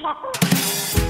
操！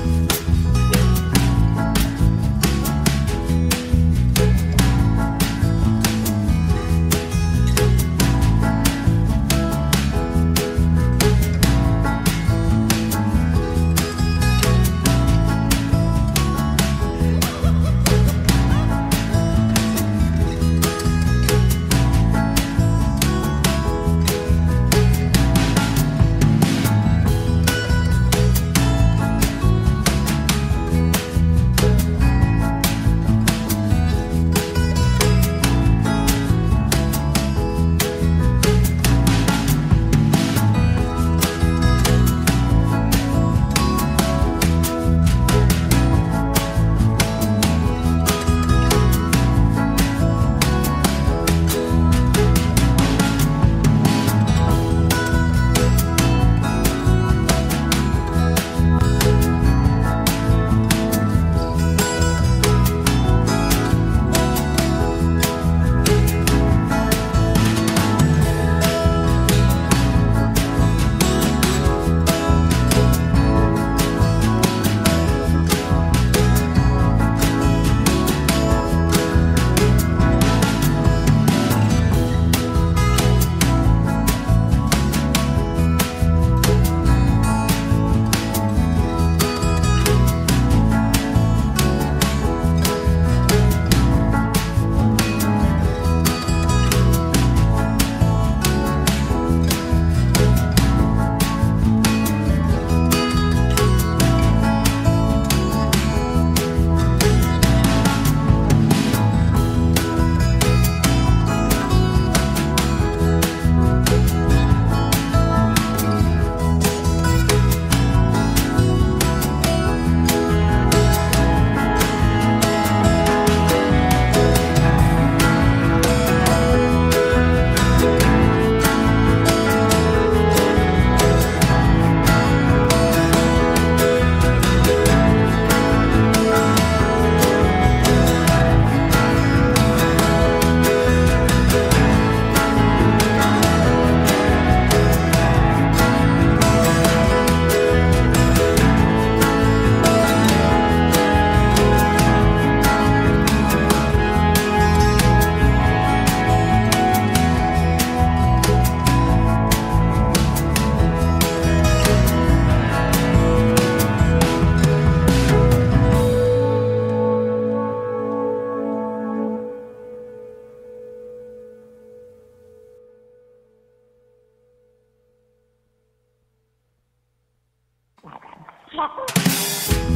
Yeah.